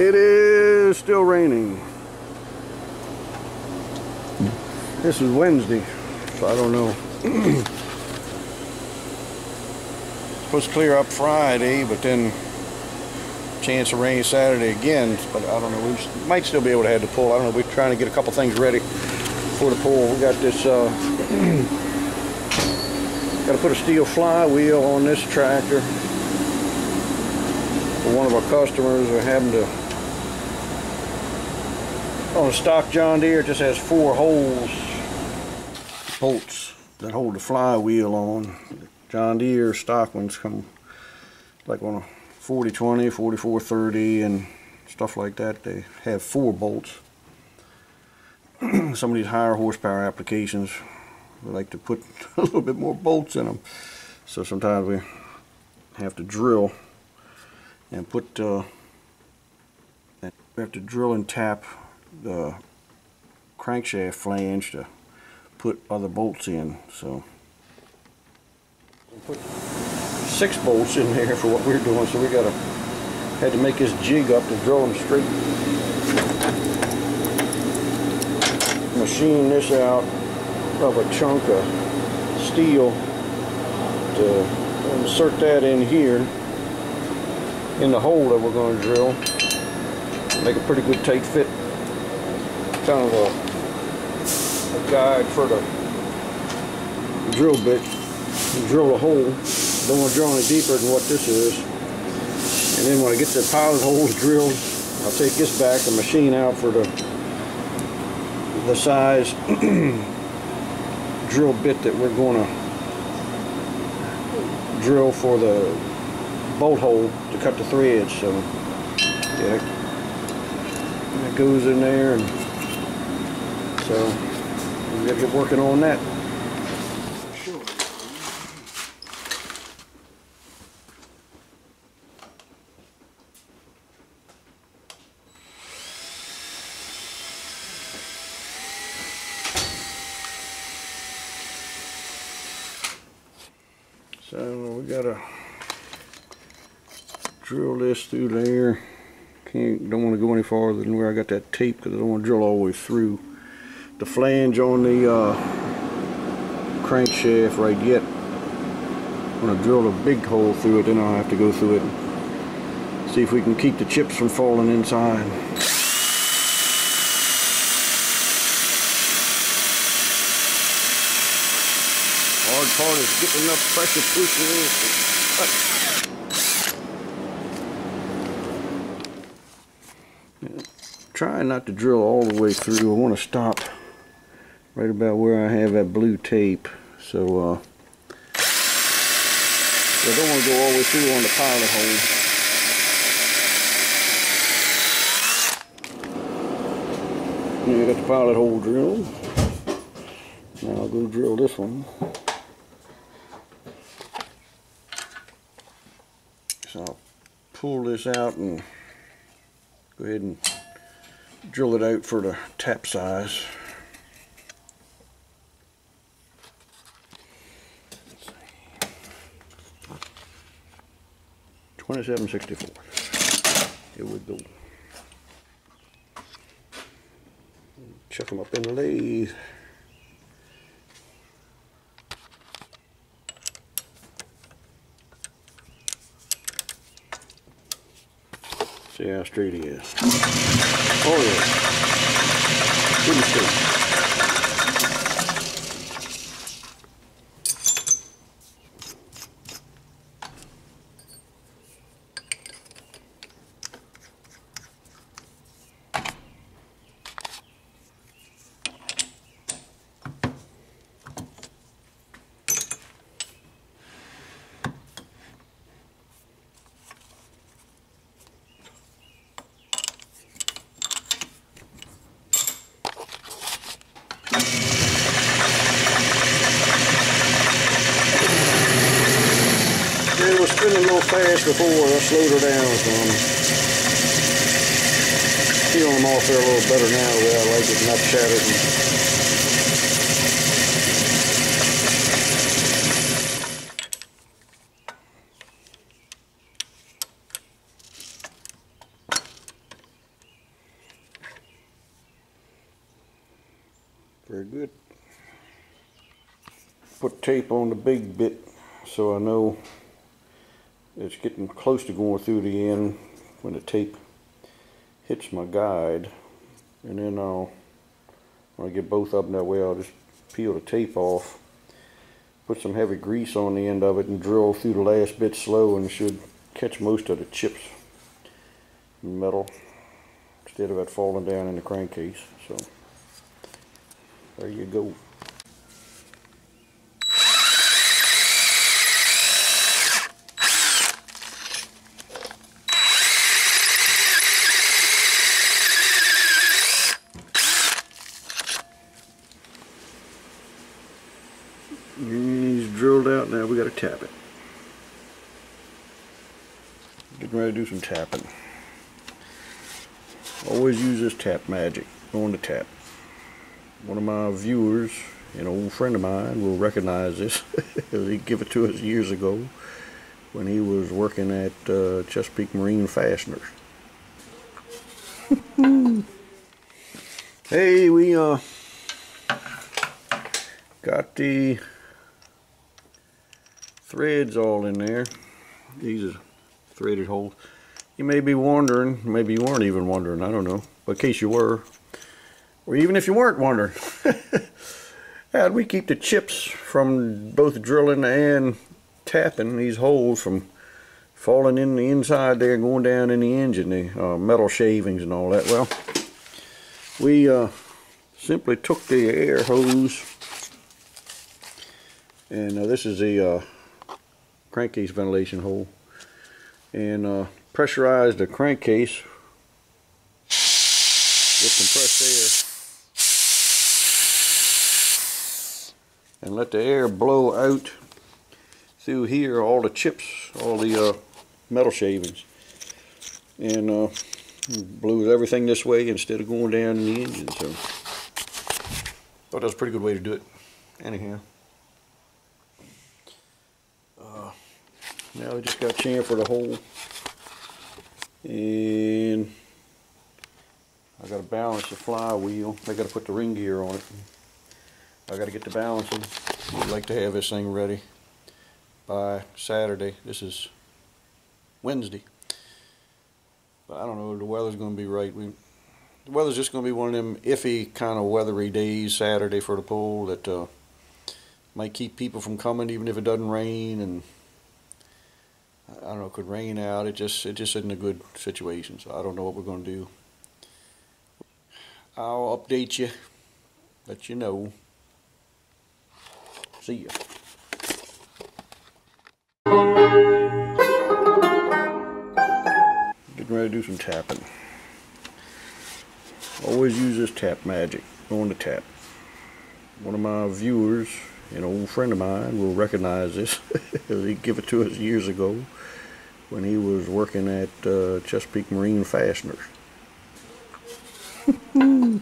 It is still raining. This is Wednesday, so I don't know. Supposed to clear up Friday, but then chance of rain Saturday again. But I don't know. We might still be able to have the pull. I don't know. We're trying to get a couple things ready for the pull. We got this. Uh, got to put a steel flywheel on this tractor. For one of our customers, we're having to on a stock John Deere, it just has four holes, bolts that hold the flywheel on. John Deere stock ones come like on a 4020, 4430 and stuff like that. They have four bolts. Some of these higher horsepower applications, we like to put a little bit more bolts in them. So sometimes we have to drill and put, uh, we have to drill and tap the crankshaft flange to put other bolts in. So put six bolts in there for what we're doing. So we gotta had to make this jig up to drill them straight. Machine this out of a chunk of steel to insert that in here in the hole that we're going to drill. Make a pretty good tight fit kind of a, a guide for the drill bit. You drill a hole. Don't want to drill any deeper than what this is. And then when I get the pilot holes drilled, I'll take this back and machine out for the the size drill bit that we're going to drill for the bolt hole to cut the threads. So yeah, that goes in there and so we got to get working on that. So we gotta drill this through there. Can't, don't want to go any farther than where I got that tape because I don't want to drill all the way through the flange on the uh, crankshaft right yet. I'm going to drill a big hole through it, then I'll have to go through it see if we can keep the chips from falling inside. Hard part is getting enough pressure pushing in. Trying not to drill all the way through. I want to stop right about where I have that blue tape. So uh, I don't want to go all the way through on the pilot hole. I got the pilot hole drilled. Now I'll go drill this one. So I'll pull this out and go ahead and drill it out for the tap size. Twenty-seven sixty-four. Here we go. Chuck them up in the lathe. See how straight he is. Oh yeah. Pretty straight. fast before, I slowed her down some. Peeling them off there a little better now the way I like it, not shattered. Very good. Put tape on the big bit so I know it's getting close to going through the end when the tape hits my guide. And then I'll, when I get both of them that way, I'll just peel the tape off, put some heavy grease on the end of it and drill through the last bit slow and should catch most of the chips metal instead of it falling down in the crankcase. So there you go. He's drilled out now we gotta tap it. Getting ready to do some tapping. Always use this tap magic on the tap. One of my viewers, an old friend of mine, will recognize this. He gave it to us years ago when he was working at uh, Chesapeake Marine Fasteners. hey, we uh, got the threads all in there. These are threaded holes. You may be wondering, maybe you weren't even wondering, I don't know. But in case you were, or even if you weren't wondering, how do we keep the chips from both drilling and tapping these holes from falling in the inside there and going down in the engine, the uh, metal shavings and all that? Well, we uh, simply took the air hose, and uh, this is the uh, crankcase ventilation hole, and uh, pressurized the crankcase with compressed air and let the air blow out through here all the chips, all the uh, metal shavings. And uh, blows everything this way instead of going down in the engine so. Thought that was a pretty good way to do it anyhow now we just got to chamfer the hole and I got to balance the flywheel. I got to put the ring gear on it. I got to get the balancing. I'd like to have this thing ready by Saturday. This is Wednesday. But I don't know, the weather's going to be right. We, the weather's just going to be one of them iffy kind of weathery days Saturday for the pool that uh, might keep people from coming even if it doesn't rain and I don't know, it could rain out. It just it just isn't a good situation. So I don't know what we're going to do. I'll update you, let you know. See ya. Getting ready to do some tapping. Always use this tap magic on the tap. One of my viewers, an old friend of mine, will recognize this. he gave it to us years ago when he was working at uh, Chesapeake Marine Fasteners.